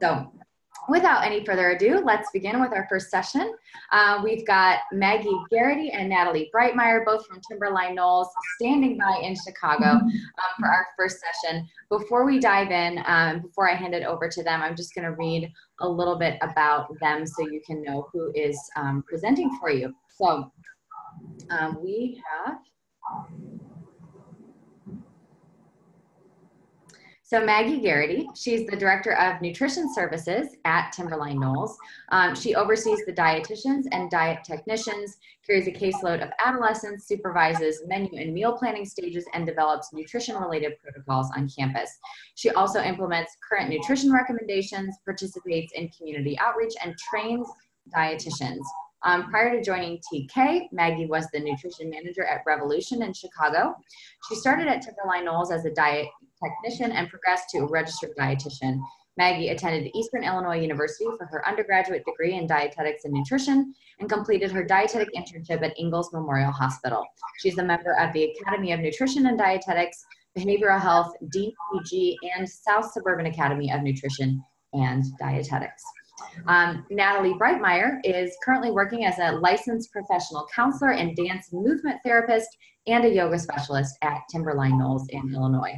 So without any further ado, let's begin with our first session. Uh, we've got Maggie Garrity and Natalie Breitmeyer, both from Timberline Knolls, standing by in Chicago um, for our first session. Before we dive in, um, before I hand it over to them, I'm just going to read a little bit about them so you can know who is um, presenting for you. So um, we have So Maggie Garrity, she's the Director of Nutrition Services at Timberline Knolls. Um, she oversees the dietitians and diet technicians, carries a caseload of adolescents, supervises menu and meal planning stages, and develops nutrition-related protocols on campus. She also implements current nutrition recommendations, participates in community outreach, and trains dietitians. Um, prior to joining TK, Maggie was the nutrition manager at Revolution in Chicago. She started at Timberline Knolls as a diet technician and progressed to a registered dietitian. Maggie attended Eastern Illinois University for her undergraduate degree in dietetics and nutrition and completed her dietetic internship at Ingalls Memorial Hospital. She's a member of the Academy of Nutrition and Dietetics, Behavioral Health, DPG, and South Suburban Academy of Nutrition and Dietetics. Um, Natalie Breitmeyer is currently working as a licensed professional counselor and dance movement therapist and a yoga specialist at Timberline Knolls in Illinois.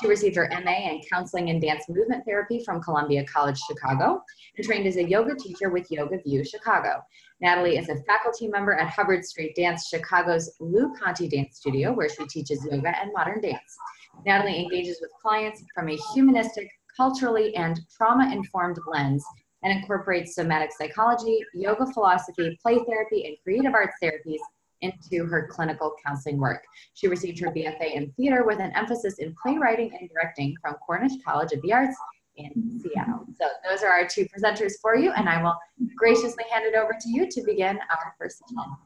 She received her MA in counseling and dance movement therapy from Columbia College Chicago and trained as a yoga teacher with Yoga View Chicago. Natalie is a faculty member at Hubbard Street Dance Chicago's Lou Conte Dance Studio, where she teaches yoga and modern dance. Natalie engages with clients from a humanistic, culturally, and trauma informed lens and incorporates somatic psychology, yoga philosophy, play therapy, and creative arts therapies into her clinical counseling work. She received her BFA in theater with an emphasis in playwriting and directing from Cornish College of the Arts in Seattle. So those are our two presenters for you, and I will graciously hand it over to you to begin our first session.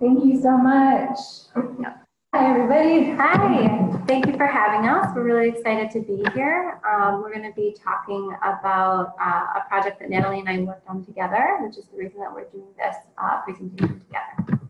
Thank you so much. Yep. Hi, everybody. Hi, thank you for having us. We're really excited to be here. Um, we're going to be talking about uh, a project that Natalie and I worked on together, which is the reason that we're doing this uh, presentation together.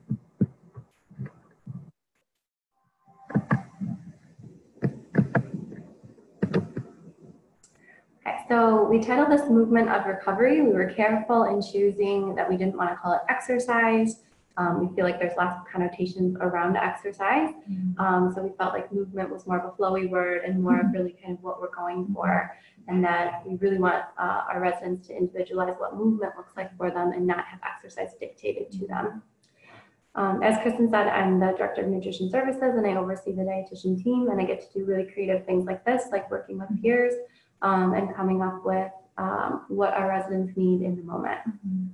Okay, so we titled this Movement of Recovery. We were careful in choosing that we didn't want to call it exercise um, we feel like there's lots of connotations around exercise. Mm-hmm. Um, so we felt like movement was more of a flowy word and more of mm-hmm. really kind of what we're going for. And that we really want uh, our residents to individualize what movement looks like for them and not have exercise dictated to them. Um, as Kristen said, I'm the Director of Nutrition Services and I oversee the dietitian team and I get to do really creative things like this, like working with mm-hmm. peers um, and coming up with um, what our residents need in the moment. Mm-hmm.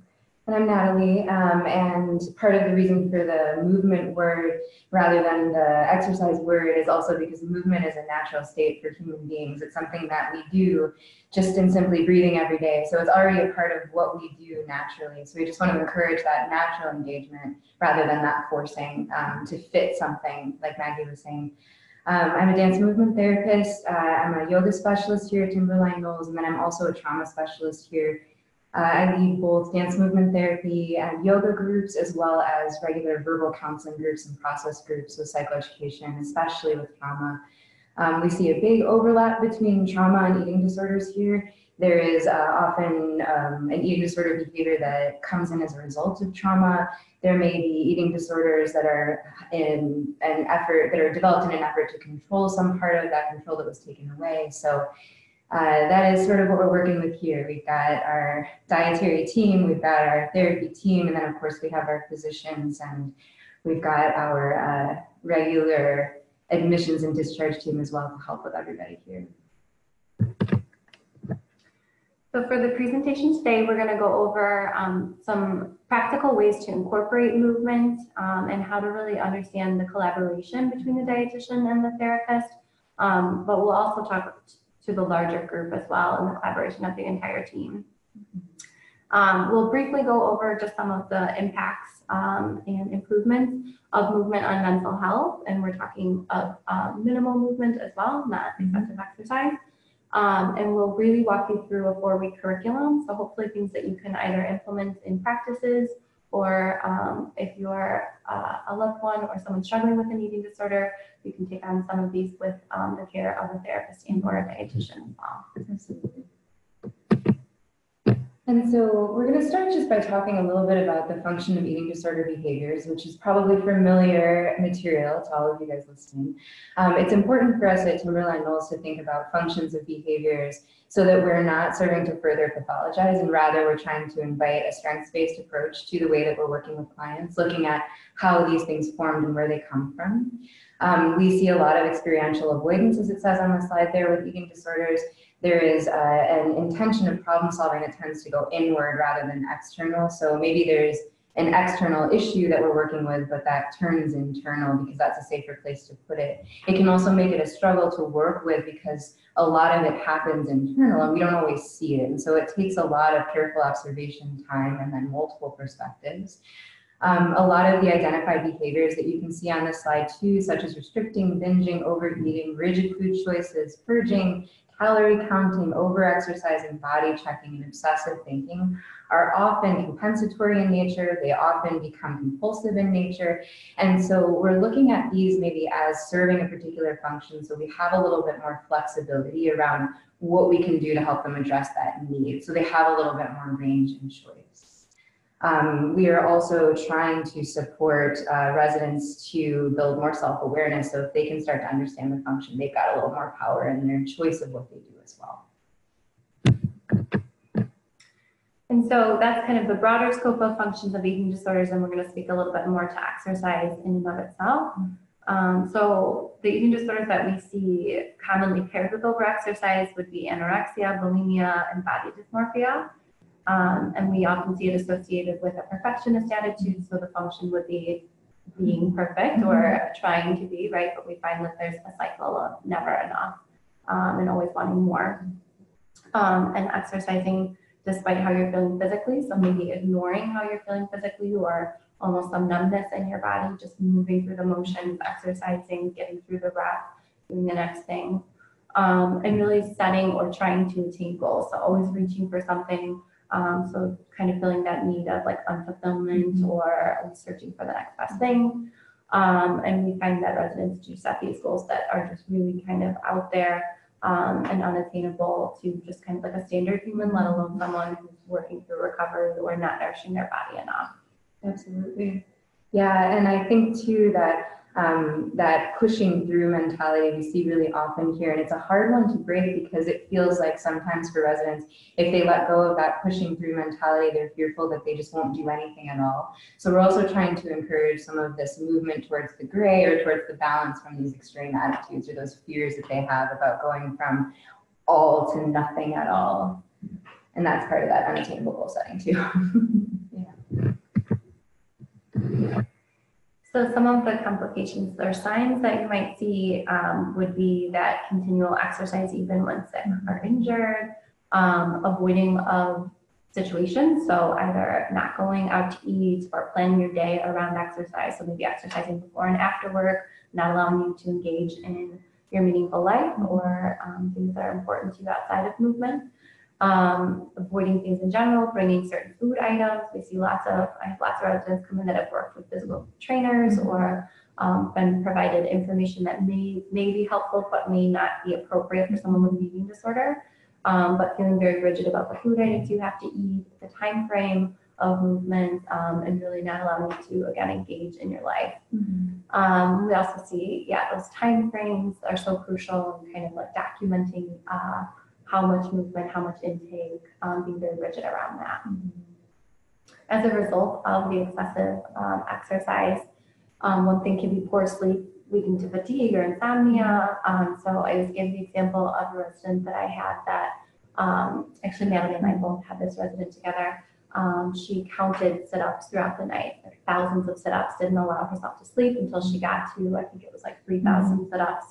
And I'm Natalie, um, and part of the reason for the movement word rather than the exercise word is also because movement is a natural state for human beings. It's something that we do just in simply breathing every day. So it's already a part of what we do naturally. So we just want to encourage that natural engagement rather than that forcing um, to fit something, like Maggie was saying. Um, I'm a dance movement therapist. Uh, I'm a yoga specialist here at Timberline Knolls, and then I'm also a trauma specialist here uh, I lead both dance movement therapy and yoga groups, as well as regular verbal counseling groups and process groups with psychoeducation, especially with trauma. Um, we see a big overlap between trauma and eating disorders here. There is uh, often um, an eating disorder behavior that comes in as a result of trauma. There may be eating disorders that are in an effort that are developed in an effort to control some part of that control that was taken away. So uh, that is sort of what we're working with here. We've got our dietary team, we've got our therapy team, and then of course we have our physicians and we've got our uh, regular admissions and discharge team as well to help with everybody here. So for the presentation today, we're going to go over um, some practical ways to incorporate movement um, and how to really understand the collaboration between the dietitian and the therapist. Um, but we'll also talk to the larger group as well and the collaboration of the entire team. Um, we'll briefly go over just some of the impacts um, and improvements of movement on mental health. And we're talking of uh, minimal movement as well, not mm-hmm. excessive exercise. Um, and we'll really walk you through a four week curriculum. So hopefully things that you can either implement in practices or um, if you're uh, a loved one or someone struggling with an eating disorder, you can take on some of these with um, the care of a therapist and or a dietitian as well. And so we're going to start just by talking a little bit about the function of eating disorder behaviors, which is probably familiar material to all of you guys listening. Um, it's important for us at Timberline Knolls to think about functions of behaviors so that we're not serving to further pathologize and rather we're trying to invite a strengths-based approach to the way that we're working with clients, looking at how these things formed and where they come from. Um, we see a lot of experiential avoidance, as it says on the slide there, with eating disorders there is uh, an intention of problem solving that tends to go inward rather than external. So maybe there's an external issue that we're working with, but that turns internal because that's a safer place to put it. It can also make it a struggle to work with because a lot of it happens internal and we don't always see it. And so it takes a lot of careful observation time and then multiple perspectives. Um, a lot of the identified behaviors that you can see on this slide too, such as restricting, binging, overeating, rigid food choices, purging, calorie counting, overexercising, body checking, and obsessive thinking are often compensatory in nature. They often become compulsive in nature. And so we're looking at these maybe as serving a particular function. So we have a little bit more flexibility around what we can do to help them address that need. So they have a little bit more range and choice. Um, we are also trying to support uh, residents to build more self-awareness. So if they can start to understand the function, they've got a little more power in their choice of what they do as well. And so that's kind of the broader scope of functions of eating disorders, and we're going to speak a little bit more to exercise in and of itself. Um, so the eating disorders that we see commonly paired with overexercise would be anorexia, bulimia, and body dysmorphia. Um, and we often see it associated with a perfectionist attitude. So the function would be being perfect or trying to be, right? But we find that there's a cycle of never enough um, and always wanting more. Um, and exercising despite how you're feeling physically. So maybe ignoring how you're feeling physically or almost some numbness in your body, just moving through the motions, exercising, getting through the breath, doing the next thing. Um, and really setting or trying to attain goals. So always reaching for something um, so kind of feeling that need of like unfulfillment mm-hmm. or searching for the next best thing. Um, and we find that residents do set these goals that are just really kind of out there um, and unattainable to just kind of like a standard human, let alone someone who's working through recovery or not nourishing their body enough. Absolutely. Yeah, and I think too that um, that pushing through mentality we see really often here. And it's a hard one to break because it feels like sometimes for residents, if they let go of that pushing through mentality, they're fearful that they just won't do anything at all. So we're also trying to encourage some of this movement towards the gray or towards the balance from these extreme attitudes or those fears that they have about going from all to nothing at all. And that's part of that unattainable goal setting too. yeah. So some of the complications or signs that you might see um, would be that continual exercise even when sick or injured, um, avoiding of situations. So either not going out to eat or planning your day around exercise. So maybe exercising before and after work, not allowing you to engage in your meaningful life or um, things that are important to you outside of movement um, avoiding things in general, bringing certain food items. We see lots of, I have lots of residents come in that have worked with physical trainers or um, been provided information that may, may be helpful, but may not be appropriate for someone with an eating disorder. Um, but feeling very rigid about the food items you have to eat, the time frame of movement, um, and really not allowing you to again engage in your life. Mm-hmm. Um, we also see, yeah, those time frames are so crucial and kind of like documenting uh, how much movement, how much intake, um, being very rigid around that. As a result of the excessive um, exercise, um, one thing can be poor sleep leading to fatigue or insomnia. Um, so I was giving the example of a resident that I had that um, actually Natalie and I both had this resident together. Um, she counted sit-ups throughout the night, like thousands of sit-ups, didn't allow herself to sleep until she got to, I think it was like 3,000 mm-hmm. sit-ups.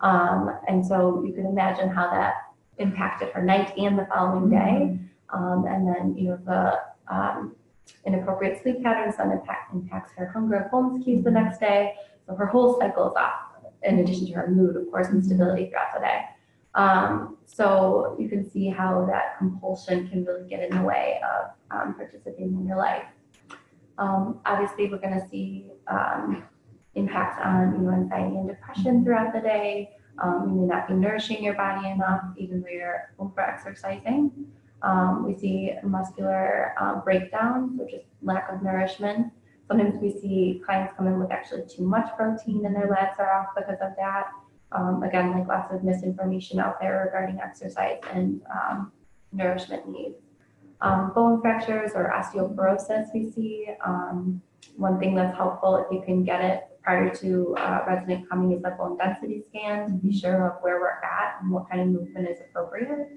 Um, and so you can imagine how that impacted her night and the following day. Um, and then, you know, the um, inappropriate sleep patterns then impact, impacts her hunger and fullness cues the next day. So her whole cycle is off, in addition to her mood, of course, and stability throughout the day. Um, so you can see how that compulsion can really get in the way of um, participating in your life. Um, obviously, we're going to see um, impacts on you know anxiety and depression throughout the day, um, you may not be nourishing your body enough, even though you're over exercising. Um, we see muscular uh, breakdown, so just lack of nourishment. Sometimes we see clients come in with actually too much protein and their labs are off because of that. Um, again, like lots of misinformation out there regarding exercise and um, nourishment needs. Um, bone fractures or osteoporosis we see. Um, one thing that's helpful if you can get it prior to uh, resident coming is a bone density scan to be sure of where we're at and what kind of movement is appropriate.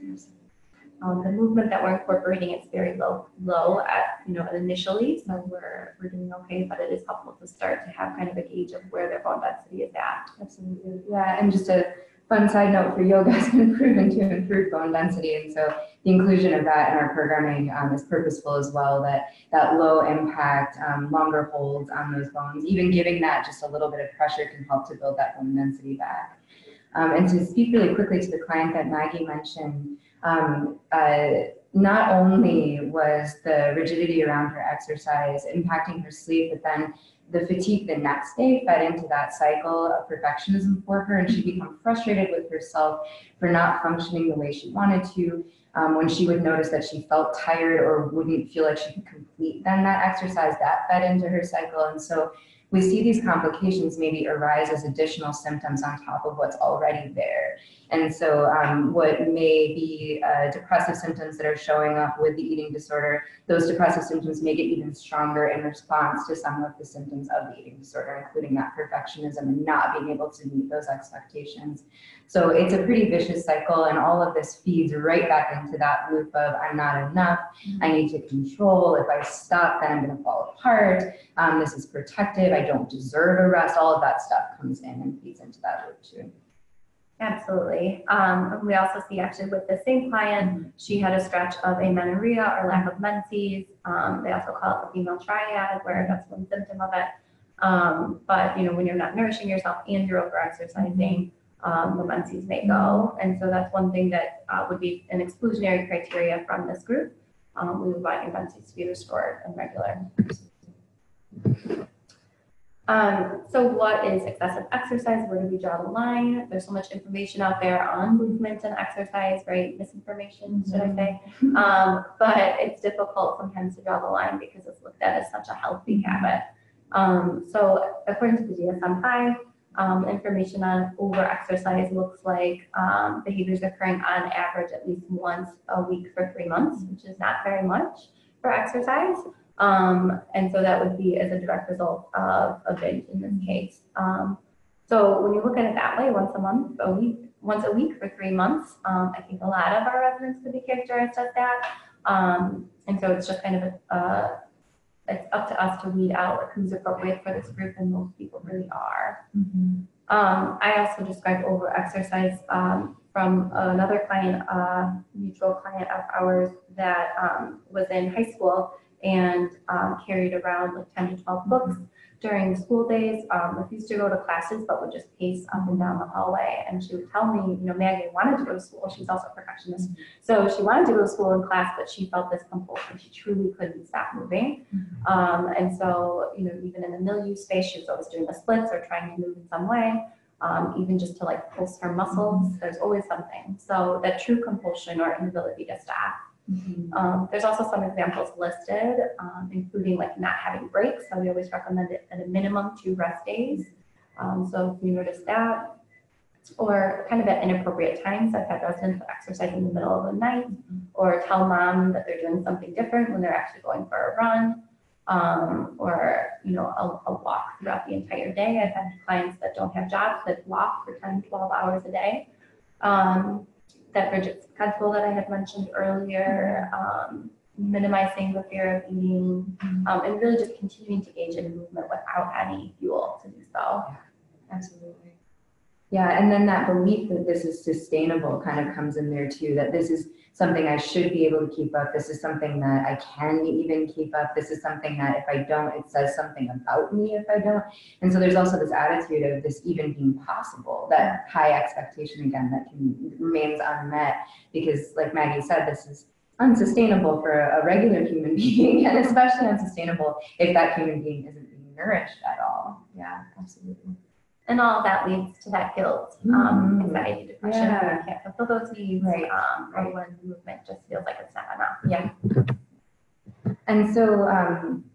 Um, the movement that we're incorporating is very low, low at, you know, initially, so we're, we're doing okay, but it is helpful to start to have kind of a gauge of where their bone density is at. Absolutely. Yeah, and just a fun side note for yoga has been proven to improve bone density, and so the inclusion of that in our programming um, is purposeful as well. That that low impact, um, longer holds on those bones, even giving that just a little bit of pressure can help to build that bone density back. Um, and to speak really quickly to the client that Maggie mentioned, um, uh, not only was the rigidity around her exercise impacting her sleep, but then the fatigue the next day fed into that cycle of perfectionism for her, and she'd become frustrated with herself for not functioning the way she wanted to. Um, when she would notice that she felt tired or wouldn't feel like she could complete then that exercise, that fed into her cycle. And so we see these complications maybe arise as additional symptoms on top of what's already there. And so, um, what may be uh, depressive symptoms that are showing up with the eating disorder, those depressive symptoms may get even stronger in response to some of the symptoms of the eating disorder, including that perfectionism and not being able to meet those expectations. So, it's a pretty vicious cycle, and all of this feeds right back into that loop of I'm not enough, I need to control. If I stop, then I'm going to fall apart. Um, this is protective, I don't deserve a rest. All of that stuff comes in and feeds into that loop too. Absolutely. Um, we also see actually with the same client, she had a stretch of amenorrhea or lack of menses. Um, they also call it the female triad, where that's one symptom of it. Um, but you know, when you're not nourishing yourself and you're over exercising, um, the menses may go. And so that's one thing that uh, would be an exclusionary criteria from this group. Um, we would want your menses to be restored and regular. Um, so what is excessive exercise? Where do we draw the line? There's so much information out there on movement and exercise, right? Misinformation, should I say? Um, but it's difficult sometimes to draw the line because it's looked at as such a healthy habit. Um, so according to the DSM-5, um, information on over exercise looks like um, behaviors occurring on average at least once a week for three months, which is not very much for exercise. Um, and so that would be as a direct result of a binge in this case. Um, so when you look at it that way, once a month, a week, once a week for three months, um, I think a lot of our residents could be characterized as that. Um, and so it's just kind of a, uh, it's up to us to weed out like, who's appropriate for this group, and most people really are. Um, I also described over exercise um, from another client, uh, mutual client of ours that um, was in high school and um, carried around like 10 to 12 books during the school days, um, refused to go to classes, but would just pace up and down the hallway. And she would tell me, you know, Maggie wanted to go to school. She's also a perfectionist. So she wanted to go to school and class, but she felt this compulsion. She truly couldn't stop moving. Um, and so, you know, even in the milieu space, she was always doing the splits or trying to move in some way. Um, even just to like pulse her muscles, there's always something. So that true compulsion or inability to stop um, there's also some examples listed, um, including like not having breaks. So we always recommend it at a minimum two rest days. Um, so if you notice that, or kind of at inappropriate times, I've had residents exercise in the middle of the night, or tell mom that they're doing something different when they're actually going for a run, um, or you know a, a walk throughout the entire day. I've had clients that don't have jobs that walk for 10, 12 hours a day. Um, that rigid schedule that I had mentioned earlier, um, minimizing the fear of eating, um, and really just continuing to engage in movement without any fuel to do so. Absolutely. Yeah, and then that belief that this is sustainable kind of comes in there too, that this is something I should be able to keep up. This is something that I can even keep up. This is something that if I don't, it says something about me if I don't. And so there's also this attitude of this even being possible, that high expectation again that can remains unmet because like Maggie said, this is unsustainable for a, regular human being and especially unsustainable if that human being isn't being nourished at all. Yeah, absolutely. And all that leads to that guilt, um, Mhm. anxiety, depression, Yeah. I can't fulfill those needs. Right, Um, or right. when the movement just feels like it's not enough. Yeah. And so, um,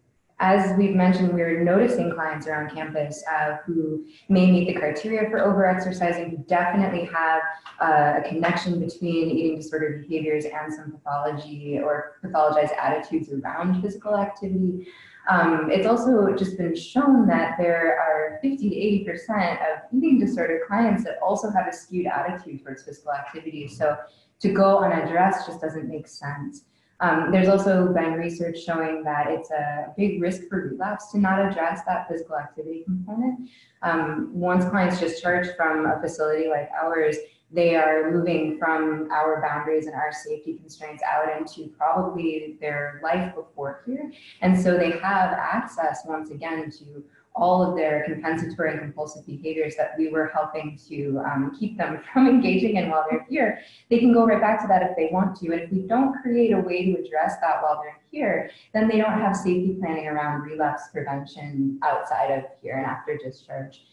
as we've mentioned, we're noticing clients around campus uh, who may meet the criteria for overexercising, who definitely have uh, a connection between eating disorder behaviors and some pathology or pathologized attitudes around physical activity. Um, it's also just been shown that there are 50 to 80 percent of eating disorder clients that also have a skewed attitude towards physical activity. So to go unaddressed just doesn't make sense. Um, there's also been research showing that it's a big risk for relapse to not address that physical activity component. Um, once clients discharge from a facility like ours, they are moving from our boundaries and our safety constraints out into probably their life before here. And so they have access once again to all of their compensatory and compulsive behaviors that we were helping to um, keep them from engaging in while they're here they can go right back to that if they want to. And if we don't create a way to address that while they're here, then they don't have safety planning around relapse prevention outside of here and after discharge.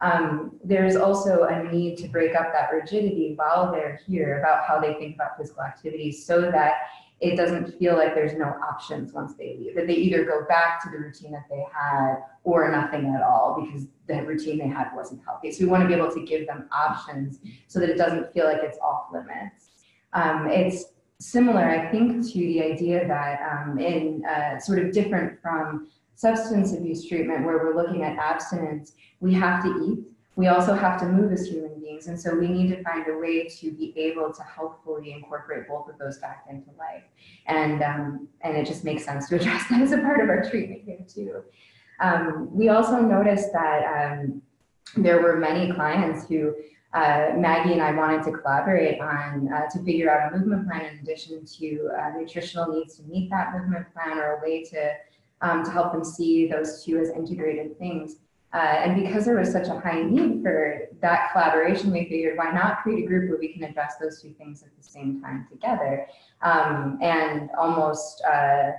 Um, there's also a need to break up that rigidity while they're here about how they think about physical activity so that it doesn't feel like there's no options once they leave, that they either go back to the routine that they had or nothing at all because the routine they had wasn't healthy. So we want to be able to give them options so that it doesn't feel like it's off limits. Um, it's similar, I think, to the idea that um, in uh, sort of different from substance abuse treatment, where we're looking at abstinence, we have to eat. We also have to move as human beings. And so we need to find a way to be able to helpfully incorporate both of those back into life. And, um, and it just makes sense to address that as a part of our treatment here, too. Um, we also noticed that um, there were many clients who uh, Maggie and I wanted to collaborate on uh, to figure out a movement plan in addition to uh, nutritional needs to meet that movement plan or a way to, um, to help them see those two as integrated things. Uh, and because there was such a high need for that collaboration, we figured why not create a group where we can address those two things at the same time together um, and almost uh,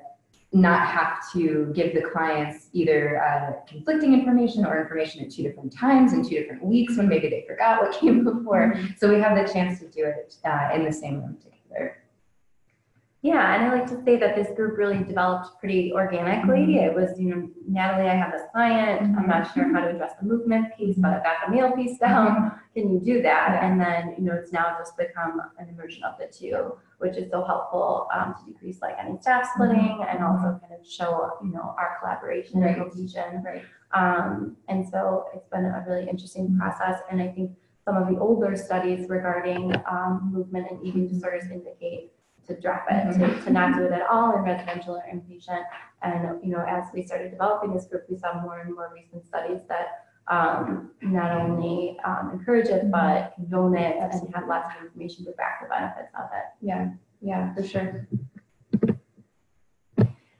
not have to give the clients either uh, conflicting information or information at two different times in two different weeks when maybe they forgot what came before. So we have the chance to do it uh, in the same room together. Yeah, and I like to say that this group really developed pretty organically. It was, you know, Natalie, I have this client. I'm not sure how to address the movement piece, but I've got the meal piece down. Can you do that? Yeah. And then, you know, it's now just become an immersion of the two, which is so helpful um, to decrease like any staff splitting and also kind of show, you know, our collaboration and Right. cohesion. Right. Um, and so it's been a really interesting process. And I think some of the older studies regarding um, movement and eating disorders indicate to drop it, to, to not do it at all in residential or inpatient. And, you know, as we started developing this group, we saw more and more recent studies that um, not only um, encourage it, but condone it and have lots of information to back the benefits of it. Yeah, yeah, for sure.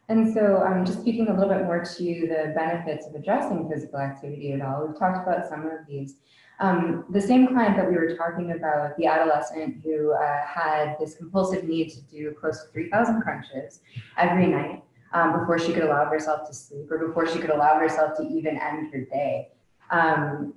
And so, um, just speaking a little bit more to the benefits of addressing physical activity at all, we've talked about some of these. Um, the same client that we were talking about, the adolescent who uh, had this compulsive need to do close to 3,000 crunches every night um, before she could allow herself to sleep or before she could allow herself to even end her day. Um,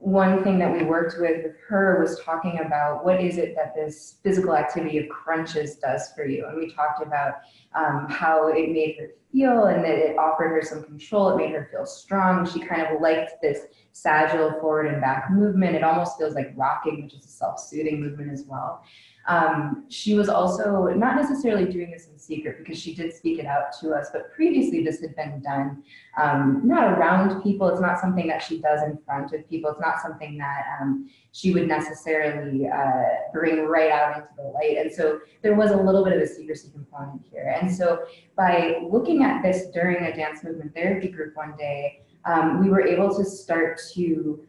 one thing that we worked with with her was talking about what is it that this physical activity of crunches does for you. And we talked about um, how it made her feel and that it offered her some control. It made her feel strong. She kind of liked this sagittal forward and back movement. It almost feels like rocking, which is a self-soothing movement as well. Um, she was also not necessarily doing this in secret because she did speak it out to us, but previously this had been done um, not around people. It's not something that she does in front of people. It's not something that um, she would necessarily uh, bring right out into the light. And so there was a little bit of a secrecy component here. And so by looking at this during a dance movement therapy group one day, um, we were able to start to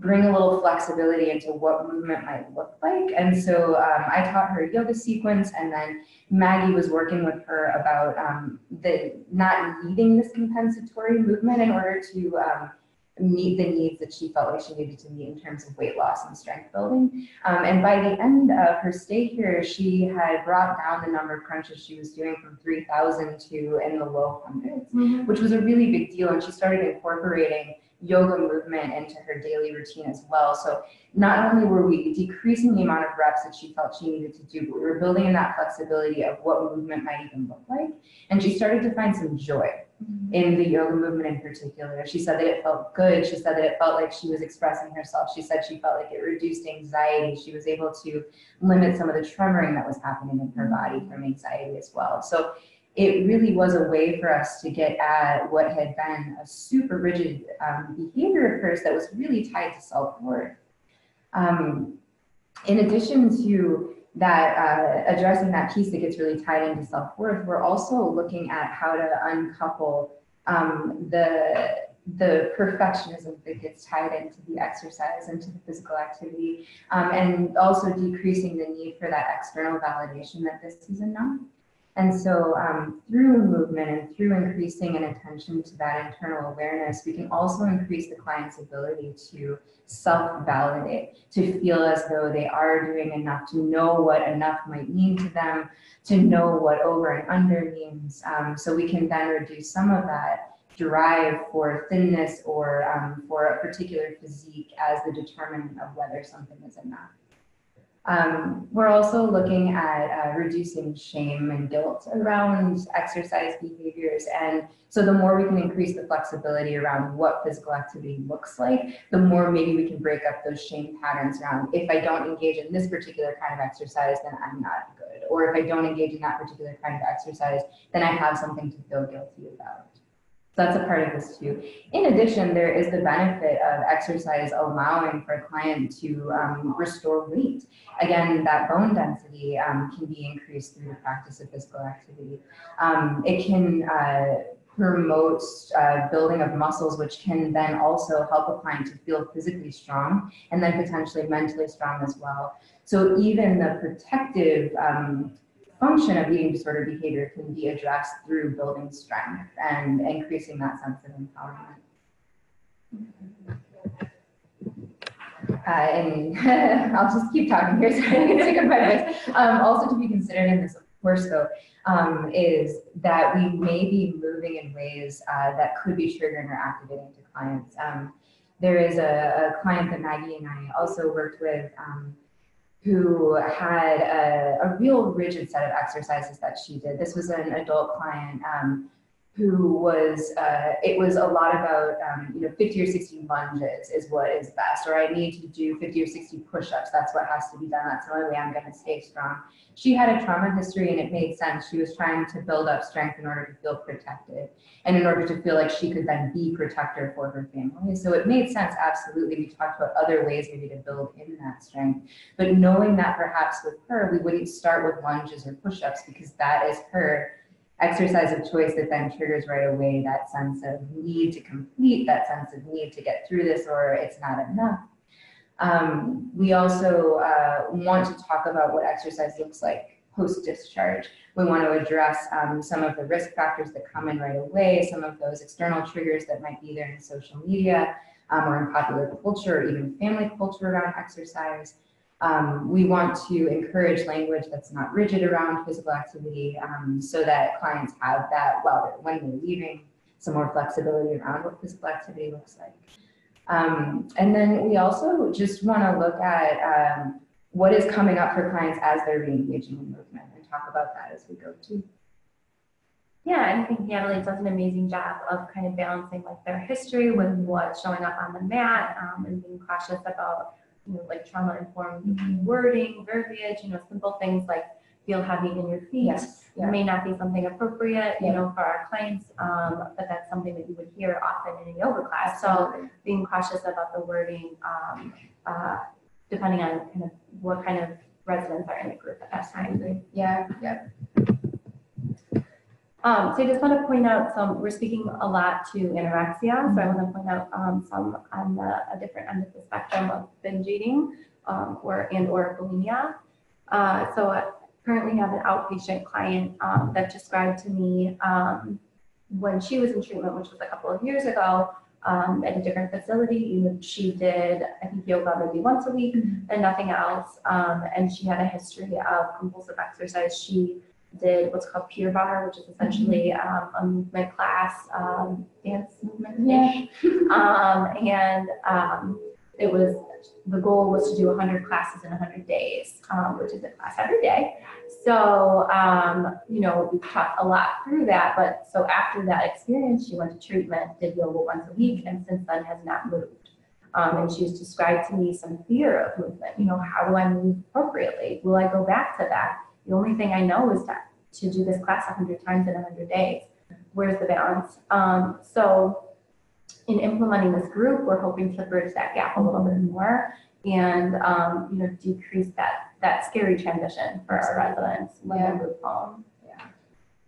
bring a little flexibility into what movement might look like. And so um, I taught her yoga sequence, and then Maggie was working with her about um, the not needing this compensatory movement in order to um, meet the needs that she felt like she needed to meet in terms of weight loss and strength building. Um, and by the end of her stay here, she had brought down the number of crunches she was doing from 3,000 to in the low hundreds which was a really big deal. And she started incorporating yoga movement into her daily routine as well. So not only were we decreasing the amount of reps that she felt she needed to do, but we were building in that flexibility of what movement might even look like. And she started to find some joy mm-hmm. in the yoga movement in particular. She said that it felt good. She said that it felt like she was expressing herself. She said she felt like it reduced anxiety. She was able to limit some of the tremoring that was happening in her mm-hmm. body from anxiety as well. So it really was a way for us to get at what had been a super rigid um, behavior of hers that was really tied to self-worth. Um, in addition to that uh, addressing that piece that gets really tied into self-worth, we're also looking at how to uncouple um, the the perfectionism that gets tied into the exercise, and to the physical activity, um, and also decreasing the need for that external validation that this is enough. And so um, through movement and through increasing an attention to that internal awareness, we can also increase the client's ability to self-validate, to feel as though they are doing enough, to know what enough might mean to them, to know what over and under means. Um, so we can then reduce some of that drive for thinness or um, for a particular physique as the determinant of whether something is enough. Um, we're also looking at uh, reducing shame and guilt around exercise behaviors. And so the more we can increase the flexibility around what physical activity looks like, the more maybe we can break up those shame patterns around if I don't engage in this particular kind of exercise, then I'm not good. Or if I don't engage in that particular kind of exercise, then I have something to feel guilty about. That's a part of this too. In addition, there is the benefit of exercise allowing for a client to um, restore weight. Again, that bone density um, can be increased through the practice of physical activity. Um, it can uh, promote uh, building of muscles, which can then also help a client to feel physically strong and then potentially mentally strong as well. So even the protective um, function of eating disorder behavior can be addressed through building strength and increasing that sense of empowerment. Uh, and I'll just keep talking here so I can take my voice. Um, also to be considered in this, of course, though, um, is that we may be moving in ways uh, that could be triggering or activating to clients. Um, there is a, a, client that Maggie and I also worked with um, who had a, a, real rigid set of exercises that she did. This was an adult client um, who was, uh, it was a lot about, um, you know, 50 or 60 lunges is what is best, or I need to do 50 or 60 push-ups. That's what has to be done. That's the only way I'm going to stay strong. She had a trauma history and it made sense. She was trying to build up strength in order to feel protected and in order to feel like she could then be protector for her family. So it made sense, absolutely. We talked about other ways maybe to build in that strength, but knowing that perhaps with her, we wouldn't start with lunges or push-ups because that is her exercise of choice that then triggers right away that sense of need to complete, that sense of need to get through this or it's not enough. Um, we also uh, want to talk about what exercise looks like post-discharge. We want to address um, some of the risk factors that come in right away, some of those external triggers that might be there in social media um, or in popular culture or even family culture around exercise. Um, we want to encourage language that's not rigid around physical activity um, so that clients have that while they're, when they're leaving, some more flexibility around what physical activity looks like. Um, and then we also just want to look at um, what is coming up for clients as they're re-engaging in movement and talk about that as we go too. Yeah, and I think Natalie does an amazing job of kind of balancing like their history with what's showing up on the mat um, and being cautious about you know, like trauma informed wording, verbiage, you know, simple things like feel heavy in your feet. Yes. It may not be something appropriate, you Yeah. know, for our clients, um, but that's something that you would hear often in a yoga class. So being cautious about the wording, um, uh, depending on kind of what kind of residents are in the group at that time. Yeah, yeah. Um, so I just want to point out some, we're speaking a lot to anorexia, so I want to point out um, some on the a different end of the spectrum of binge eating um, or and or bulimia. Uh, so I currently have an outpatient client um, that described to me um, when she was in treatment, which was a couple of years ago, um, at a different facility. She did, I think, yoga maybe once a week and nothing else. Um, and she had a history of compulsive exercise. She did what's called Pure Barre, which is essentially um, a movement class, um, dance movement-ish. Um, and um, it was, the goal was to do 100 classes in 100 days, um, which is a class every day. So, um, you know, we taught a lot through that, but so after that experience, she went to treatment, did yoga once a week, and since then has not moved. Um, and she's described to me some fear of movement. You know, how do I move appropriately? Will I go back to that? The only thing I know is that to do this class 100 times in 100 days. Where's the balance? Um, so, in implementing this group, we're hoping to bridge that gap a little bit more and um, you know decrease that that scary transition for our residents when Yeah. they move home.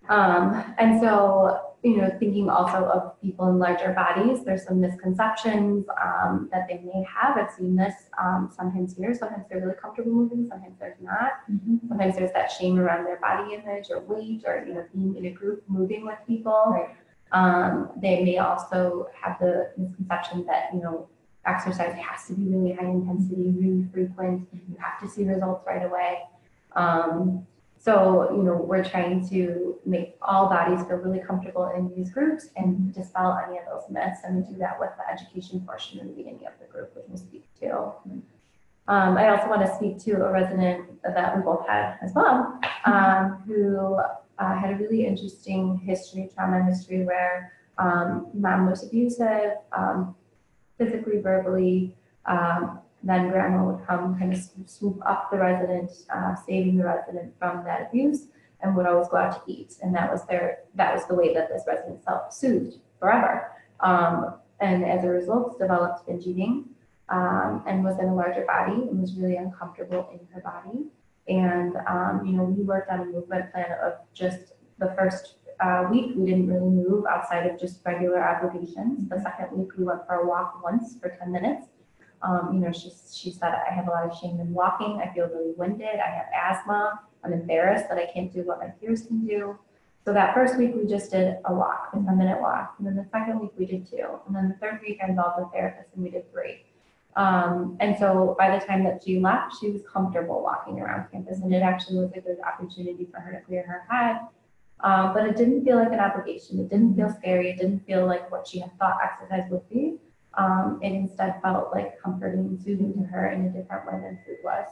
Um, and so you know thinking also of people in larger bodies, there's some misconceptions um, that they may have. I've seen this um, sometimes here. Sometimes they're really comfortable moving, sometimes they're not. Sometimes there's that shame around their body image or weight or you know being in a group moving with people. Right. Um, they may also have the misconception that you know exercise has to be really high intensity, really frequent. You have to see results right away. Um, so you know we're trying to make all bodies feel really comfortable in these groups and dispel any of those myths. And we do that with the education portion in the beginning of the group, which we'll speak to. Um, I also want to speak to a resident that we both had as well, um, who uh, had a really interesting history, trauma history, where um, mom was abusive, um, physically, verbally. Then grandma would come kind of swoop up the resident, uh, saving the resident from that abuse, and would always go out to eat. And that was their that was the way that this resident self-soothed forever. Um, and as a result, developed binge eating um, and was in a larger body and was really uncomfortable in her body. And, um, you know, we worked on a movement plan of just the first uh, week, we didn't really move outside of just regular obligations. The second week, we went for a walk once for 10 minutes. Um, you know, she, she said, I have a lot of shame in walking. I feel really winded. I have asthma. I'm embarrassed that I can't do what my peers can do. So that first week, we just did a walk, a 10 minute walk. And then the second week, we did two. And then the third week, I involved a therapist and we did three. Um, and so by the time that she left, she was comfortable walking around campus, and it actually was a good opportunity for her to clear her head. Um, but it didn't feel like an obligation. It didn't feel scary. It didn't feel like what she had thought exercise would be. Um, it instead felt like comforting and soothing to her in a different way than food was.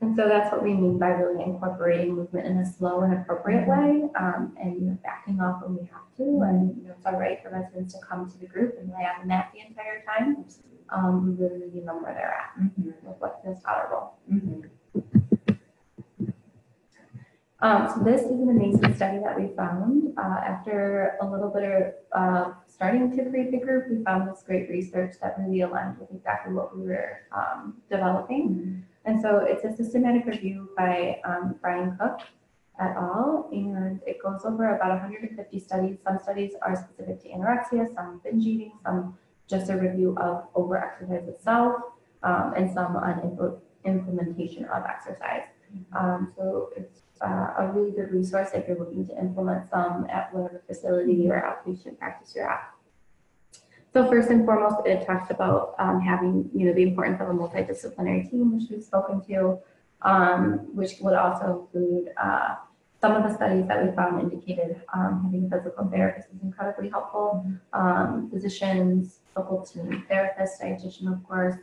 And so that's what we mean by really incorporating movement in a slow and appropriate way, um, and you know, backing off when we have to. And you know, it's all right for residents to come to the group and lay on the mat the entire time. Um, we really meet them where they're at Mhm. with tolerable. Mhm. Um, so this is an amazing study that we found. Uh, after a little bit of uh, starting to create the group, we found this great research that really aligned with exactly what we were um, developing. And so it's a systematic review by um, Brian Cook et al. And it goes over about 150 studies. Some studies are specific to anorexia, some binge eating, some just a review of overexercise itself, um, and some on impl- implementation of exercise. Um, so it's uh, a really good resource if you're looking to implement some at whatever facility or outpatient practice you're at. So first and foremost, it talks about um, having, you know, the importance of a multidisciplinary team, which we've spoken to, um, which would also include uh, some of the studies that we found indicated um, having a physical therapist is incredibly helpful. Um, physicians, local team therapists, dietitian, of course.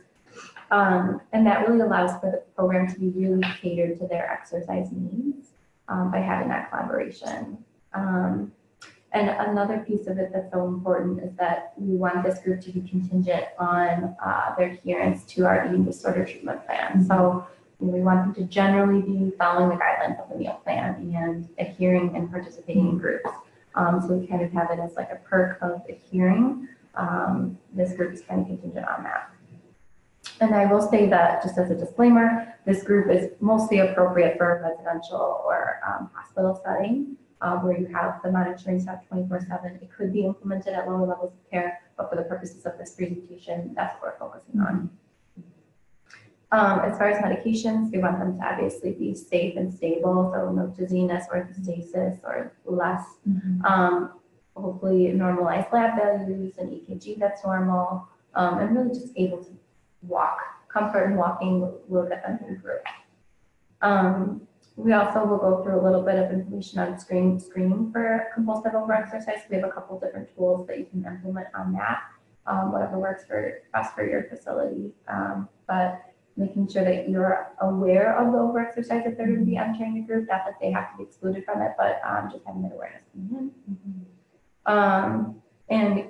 Um, and that really allows for the program to be really catered to their exercise needs um, by having that collaboration. Um, and another piece of it that's so important is that we want this group to be contingent on uh, their adherence to our eating disorder treatment plan. So we want them to generally be following the guidelines of the meal plan and adhering and participating in groups. Um, so we kind of have it as like a perk of adhering. Um, this group is kind of contingent on that. And I will say that, just as a disclaimer, this group is mostly appropriate for a residential or um, hospital setting uh, where you have the monitoring staff 24/7. It could be implemented at lower levels of care, but for the purposes of this presentation, that's what we're focusing on. Um, as far as medications, we want them to obviously be safe and stable, so no dizziness, orthostasis, or less. Um, hopefully normalized lab values and EKG that's normal, um, and really just able to walk. Comfort in walking will will get them through. Um, We also will go through a little bit of information on screen screening for compulsive overexercise. We have a couple different tools that you can implement on that, um, whatever works for best for your facility. Um, but making sure that you're aware of the overexercise if they're going to be entering the group, not that they have to be excluded from it, but um, just having that awareness coming in. Um, and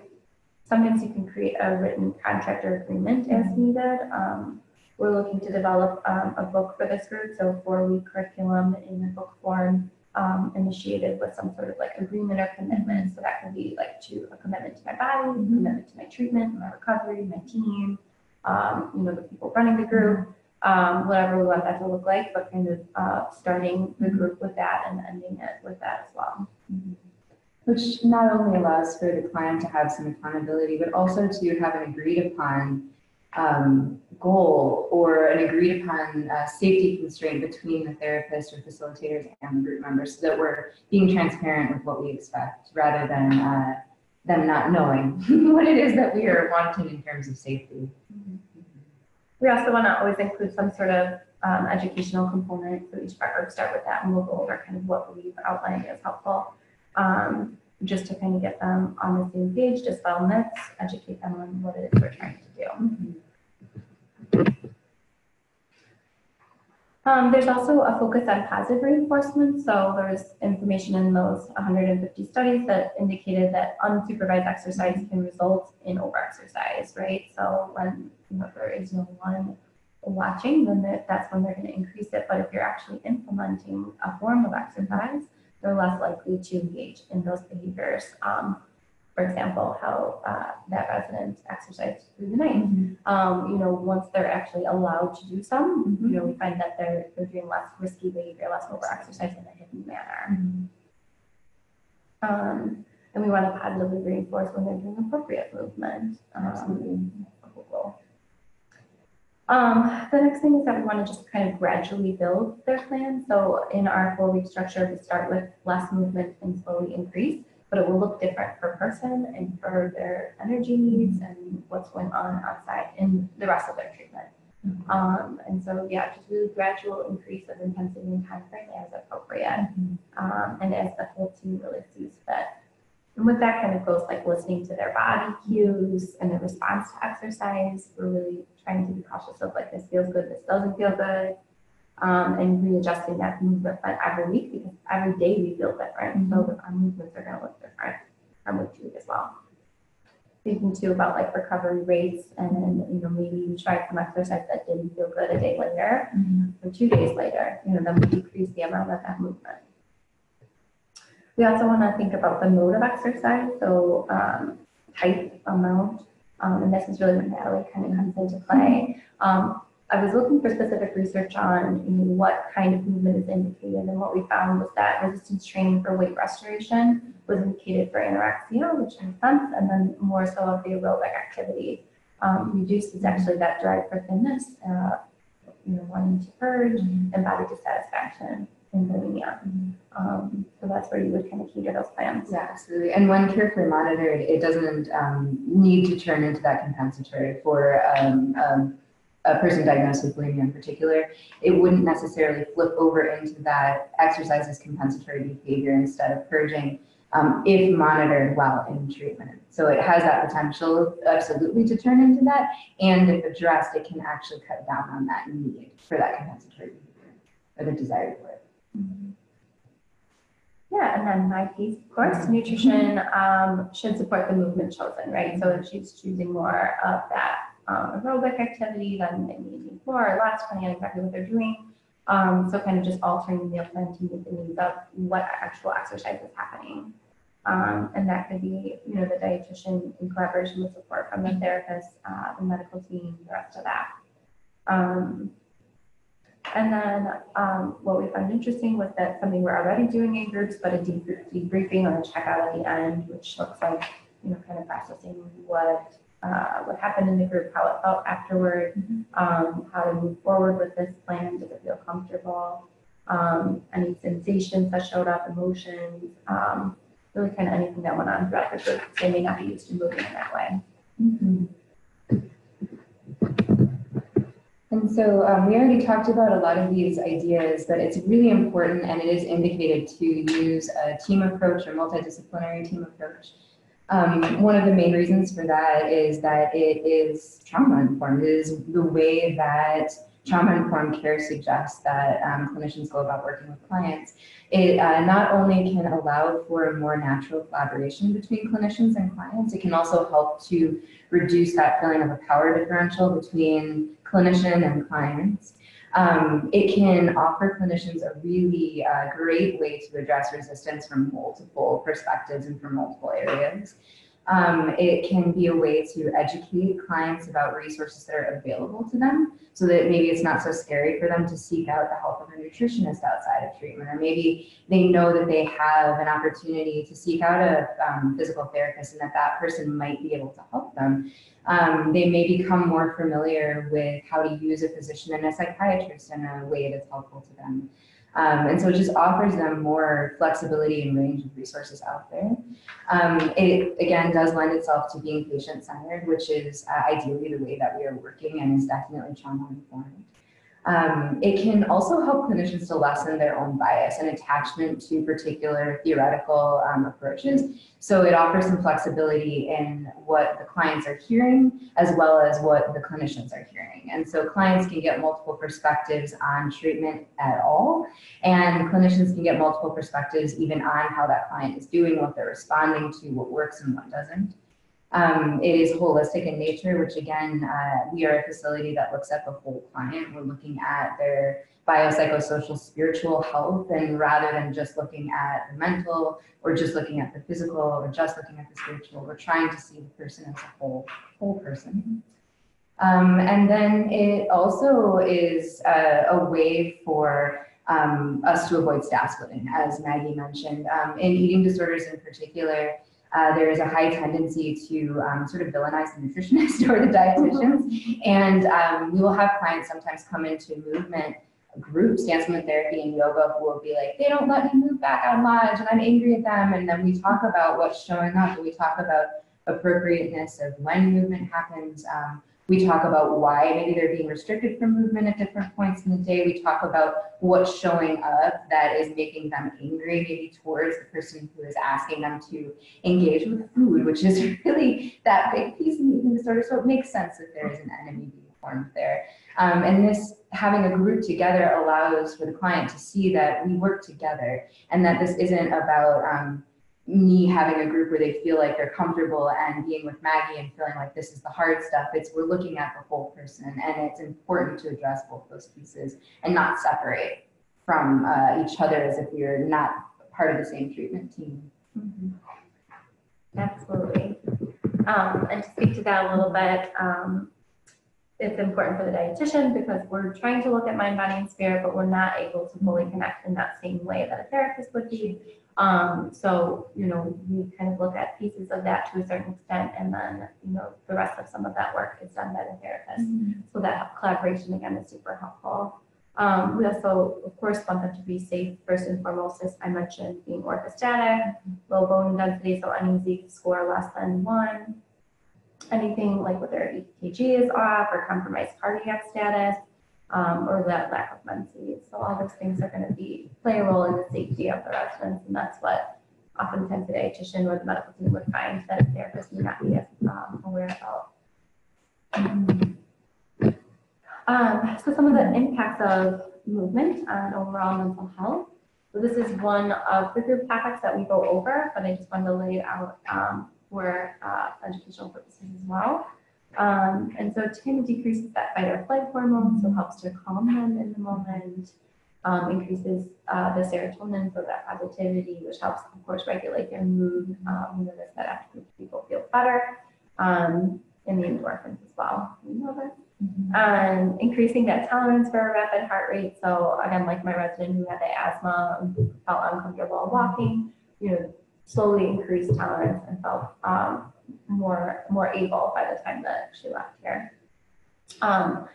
sometimes you can create a written contract or agreement as needed. Um, we're looking to develop um, a book for this group, so four-week curriculum in a book form, um, initiated with some sort of like agreement or commitment. So that can be like to a commitment to my body, a commitment to my treatment, my recovery, my team, um, you know, the people running the group, um, whatever we want that to look like, but kind of uh, starting the group with that and ending it with that as well. Which not only allows for the client to have some accountability, but also to have an agreed upon um, goal or an agreed upon uh, safety constraint between the therapist or facilitators and the group members so that we're being transparent with what we expect rather than uh, them not knowing what it is that we are wanting in terms of safety. We also want to always include some sort of um, educational component. So each groups start with that and we'll go over kind of what we've outlined as helpful. Um, just to kind of get them on the same page, dispel myths, educate them on what it is we're trying to do. Um, there's also a focus on positive reinforcement. So there's information in those 150 studies that indicated that unsupervised exercise can result in overexercise, right? So when you know, there is no one watching, then that's when they're going to increase it. But if you're actually implementing a form of exercise, they're less likely to engage in those behaviors. Um, for example, how uh, that resident exercised through the night. Um, you know, once they're actually allowed to do some, you know, we find that they're, they're doing less risky behavior, less over-exercise in a hidden manner. Um, and we want to positively reinforce when they're doing appropriate movement. Um, um, the next thing is that we want to just kind of gradually build their plan. So in our four-week structure, we start with less movement and slowly increase, but it will look different per person and for their energy needs and what's going on outside in the rest of their treatment. Um, and so, yeah, just really gradual increase of intensity and time frame as appropriate, um, and as the whole team really sees fit. And with that kind of goes like listening to their body cues and the response to exercise. We're really trying to be cautious of like this feels good, this doesn't feel good. Um, and readjusting that movement plan every week because every day we feel different. So our movements are gonna look different from week to week as well. Thinking too about like recovery rates and then, you know, maybe you tried some exercise that didn't feel good a day later or two days later, you know, then we decrease the amount of that movement. We also want to think about the mode of exercise, so um, type, amount, um, and this is really when Natalie kind of comes into play. Um, I was looking for specific research on you know, what kind of movement is indicated, and what we found was that resistance training for weight restoration was indicated for anorexia, which makes sense, and then more so of the aerobic activity. Um, reduces actually that drive for thinness, uh, you know, wanting to purge, and body dissatisfaction in bulimia. Um, so that's where you would kind of to those plans. Yeah, absolutely. And when carefully monitored, it doesn't um, need to turn into that compensatory for um, um, a person diagnosed with bulimia in particular. It wouldn't necessarily flip over into that exercise as compensatory behavior instead of purging um, if monitored while in treatment. So it has that potential absolutely to turn into that. And if addressed, it can actually cut down on that need for that compensatory behavior or the desire for it. Yeah, and then my piece, of course, nutrition um, should support the movement chosen, right? So if she's choosing more of that um, aerobic activity, then they need more or less, depending on exactly what they're doing. Um, so kind of just altering the meal plan to meet the needs of what actual exercise is happening. Um, and that could be, you know, the dietitian in collaboration with support from the therapist, uh, the medical team, the rest of that. Um, and then um, what we found interesting was that something we're already doing in groups, but a debrief, debriefing or a checkout at the end, which looks like, you know, kind of processing what uh, what happened in the group, how it felt afterward, um, how to move forward with this plan, does it feel comfortable, um, any sensations that showed up, emotions, um, really kind of anything that went on throughout the group. They may not be used to moving in that way. And so um, we already talked about a lot of these ideas, but it's really important and it is indicated to use a team approach or multidisciplinary team approach. Um, one of the main reasons for that is that it is trauma informed. It is the way that trauma informed care suggests that um, clinicians go about working with clients. It uh, not only can allow for a more natural collaboration between clinicians and clients, it can also help to reduce that feeling of a power differential between clinician and clients. Um, it can offer clinicians a really uh, great way to address resistance from multiple perspectives and from multiple areas. Um, it can be a way to educate clients about resources that are available to them so that maybe it's not so scary for them to seek out the help of a nutritionist outside of treatment, or maybe they know that they have an opportunity to seek out a um, physical therapist and that that person might be able to help them. Um, they may become more familiar with how to use a physician and a psychiatrist in a way that's helpful to them. Um, and so it just offers them more flexibility and range of resources out there. Um, it again does lend itself to being patient centered, which is uh, ideally the way that we are working and is definitely trauma informed. Um, it can also help clinicians to lessen their own bias and attachment to particular theoretical um, approaches. So it offers some flexibility in what the clients are hearing as well as what the clinicians are hearing. And so clients can get multiple perspectives on treatment at all, and clinicians can get multiple perspectives even on how that client is doing, what they're responding to, what works and what doesn't. Um, it is holistic in nature, which again, uh, we are a facility that looks at the whole client. We're looking at their biopsychosocial spiritual health and rather than just looking at the mental or just looking at the physical or just looking at the spiritual, we're trying to see the person as a whole, whole person. Um, and then it also is a, a way for um, us to avoid staff splitting, as Maggie mentioned. Um, in eating disorders in particular, uh, there is a high tendency to um, sort of villainize the nutritionist or the dietitians. And um, we will have clients sometimes come into movement groups, dance movement therapy and yoga, who will be like, they don't let me move back on lodge and I'm angry at them. And then we talk about what's showing up. And we talk about appropriateness of when movement happens. Um, we talk about why maybe they're being restricted from movement at different points in the day. We talk about what's showing up that is making them angry, maybe towards the person who is asking them to engage with food, which is really that big piece in the eating disorder. So it makes sense that there is an enemy being formed there. Um, and this having a group together allows for the client to see that we work together and that this isn't about um, me having a group where they feel like they're comfortable and being with Maggie and feeling like this is the hard stuff. It's we're looking at the whole person, and it's important to address both those pieces and not separate from uh, each other as if we're not part of the same treatment team. Mhm. Absolutely. Um, and to speak to that a little bit, um, it's important for the dietitian because we're trying to look at mind, body, and spirit, but we're not able to fully connect in that same way that a therapist would be. Um, so, you know, we kind of look at pieces of that to a certain extent, and then, you know, the rest of some of that work is done by the therapist. So that collaboration again is super helpful. Um, we also, of course, want them to be safe first and foremost, as I mentioned, being orthostatic, low bone density, so uneasy score less than one. Anything like whether EKG is off or compromised cardiac status, um, or that lack of menses. So all those things are gonna be, play a role in the safety of the residents, and that's what oftentimes the dietitian or the medical team would find that a therapist may not be as, um, aware about. Um, so some of the impacts of movement on overall mental health. So this is one of the group topics that we go over, but I just wanted to lay it out um, for uh, educational purposes as well. Um, and so of decreases that fight or flight hormone, so helps to calm them in the moment. Um, increases uh, the serotonin, so that positivity, which helps, of course, regulate their mood. Um, we notice that after people feel better, um, and the endorphins as well. We know this um, increasing that tolerance for a rapid heart rate. So again, like my resident who had the asthma, and felt uncomfortable walking, you know, slowly increased tolerance and felt um, more more able by the time that she left here. Um,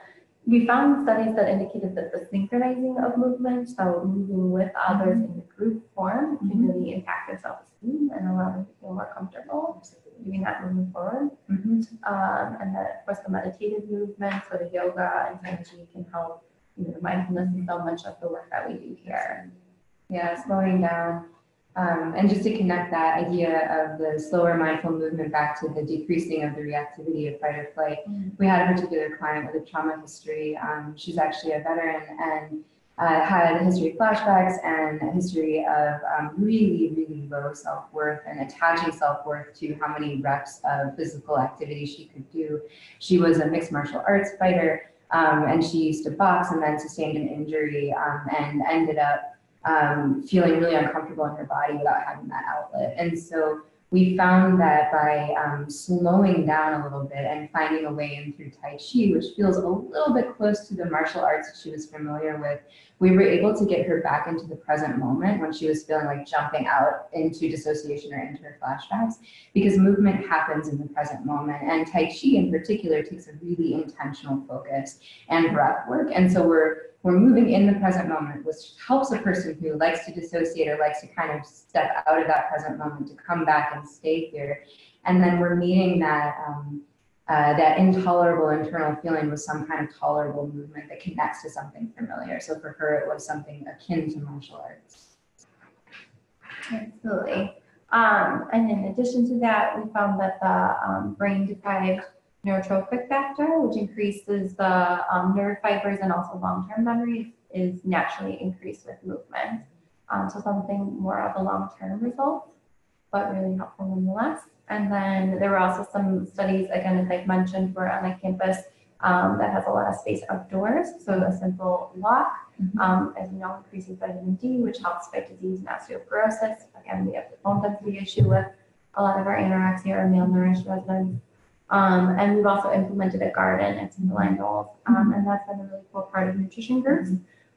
we found studies that indicated that the synchronizing of movement, so moving with others in the group form, can really impact their self-esteem and allow them to feel more comfortable doing that moving forward. Mhm. Um, and the, of course, the meditative movements, so the yoga and Tai Chi can help, you know, mindfulness is so much of the work that we do here. Yeah, slowing down. Um, and just to connect that idea of the slower mindful movement back to the decreasing of the reactivity of fight or flight. We had a particular client with a trauma history. Um, she's actually a veteran and uh, had a history of flashbacks and a history of um, really, really low self worth and attaching self worth to how many reps of physical activity she could do. She was a mixed martial arts fighter um, and she used to box and then sustained an injury um, and ended up um, feeling really uncomfortable in her body without having that outlet. And so we found that by um, slowing down a little bit and finding a way in through Tai Chi, which feels a little bit close to the martial arts that she was familiar with, we were able to get her back into the present moment when she was feeling like jumping out into dissociation or into her flashbacks, because movement happens in the present moment. And Tai Chi in particular takes a really intentional focus and breath work. And so we're we're moving in the present moment, which helps a person who likes to dissociate or likes to kind of step out of that present moment to come back and stay here. And then we're meeting that um, uh, that intolerable internal feeling with some kind of tolerable movement that connects to something familiar. So for her, it was something akin to martial arts. Absolutely. Um, and in addition to that, we found that the um, brain derived neurotrophic factor, which increases the um, nerve fibers and also long-term memory, is naturally increased with movement. Um, so something more of a long-term result, but really helpful nonetheless. And then there were also some studies, again, as I've mentioned, were on a campus um, that has a lot of space outdoors. So a simple walk, Mhm. um, as we know, increases vitamin D, which helps fight disease and osteoporosis. Again, we have the bone density issue with a lot of our anorexia or malnourished residents. Um, and we've also implemented a garden at Timberline Knolls, um, and that's been a really cool part of nutrition groups,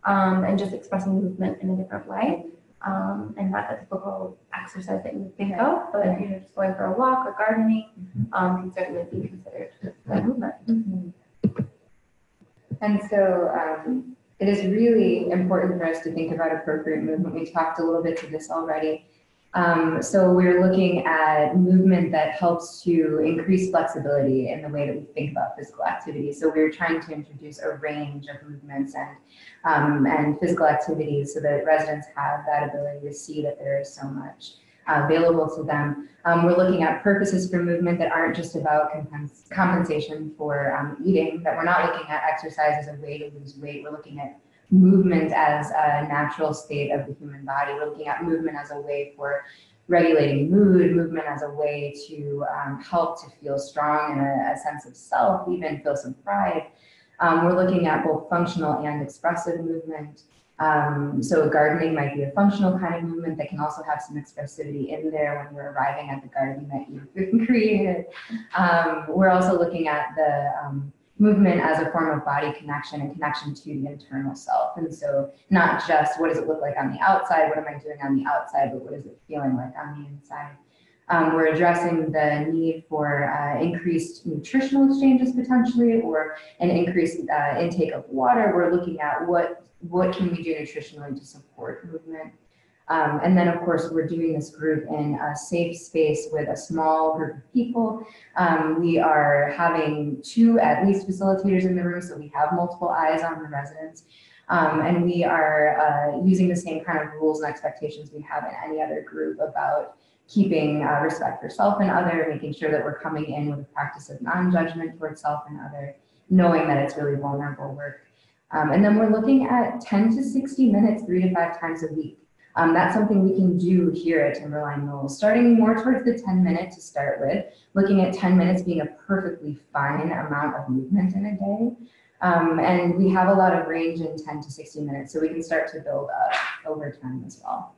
um, and just expressing movement in a different way. Um, and not the typical exercise that you would think of, but you know, just going for a walk or gardening, um, can certainly be considered a movement. And so um, it is really important for us to think about appropriate movement. We talked a little bit to this already. Um, so we're looking at movement that helps to increase flexibility in the way that we think about physical activity. So we're trying to introduce a range of movements and um, and physical activities so that residents have that ability to see that there is so much uh, available to them. Um, we're looking at purposes for movement that aren't just about compens- compensation for um, eating, that we're not looking at exercise as a way to lose weight. We're looking at movement as a natural state of the human body. Looking at movement as a way for regulating mood, movement as a way to um, help to feel strong and a, a sense of self, even feel some pride. Um, we're looking at both functional and expressive movement. Um, so gardening might be a functional kind of movement that can also have some expressivity in there when you're arriving at the garden that you've created. Um, we're also looking at the um, movement as a form of body connection and connection to the internal self. And so not just what does it look like on the outside, what am I doing on the outside, but what is it feeling like on the inside. Um, we're addressing the need for uh, increased nutritional exchanges potentially, or an increased uh, intake of water. We're looking at what what can we do nutritionally to support movement. Um, and then, of course, we're doing this group in a safe space with a small group of people. Um, we are having two at least facilitators in the room, so we have multiple eyes on the residents. Um, and we are uh, using the same kind of rules and expectations we have in any other group about keeping uh, respect for self and other, making sure that we're coming in with a practice of non-judgment towards self and other, knowing that it's really vulnerable work. Um, and then we're looking at 10 to 60 minutes, three to five times a week. Um, that's something we can do here at Timberline Knolls, starting more towards the 10 minute to start with, looking at 10 minutes being a perfectly fine amount of movement in a day. Um, and we have a lot of range in 10 to 60 minutes, so we can start to build up over time as well.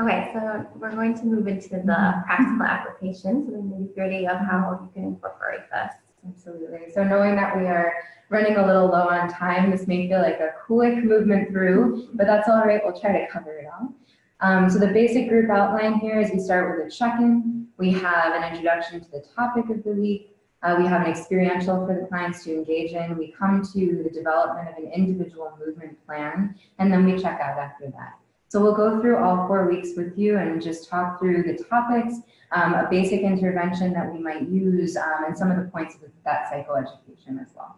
Okay, so we're going to move into the practical applications, so the nitty gritty of how you can incorporate this. Absolutely. So knowing that we are running a little low on time, this may feel like a quick movement through, but that's all right. We'll try to cover it all. Um, so the basic group outline here is we start with a check-in. We have an introduction to the topic of the week. Uh, we have an experiential for the clients to engage in. We come to the development of an individual movement plan, and then we check out after that. So we'll go through all four weeks with you and just talk through the topics, um, a basic intervention that we might use, um, and some of the points of that psychoeducation as well.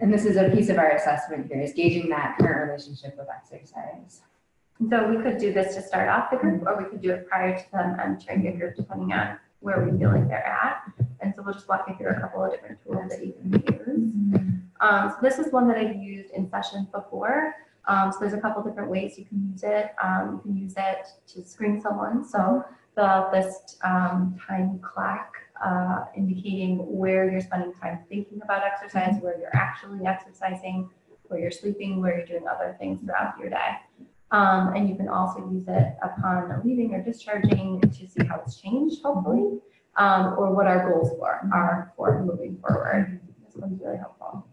And this is a piece of our assessment here, is gauging that current relationship with exercise. So we could do this to start off the group, or we could do it prior to them entering the group, depending on where we feel like they're at. And so we'll just walk you through a couple of different tools that you can use. Um, so this is one that I've used in sessions before. Um, so there's a couple different ways you can use it. Um, you can use it to screen someone. So the list um, time clock uh, indicating where you're spending time thinking about exercise, where you're actually exercising, where you're sleeping, where you're doing other things throughout your day. Um, and you can also use it upon leaving or discharging to see how it's changed, hopefully, um, or what our goals for are for moving forward. This one's really helpful.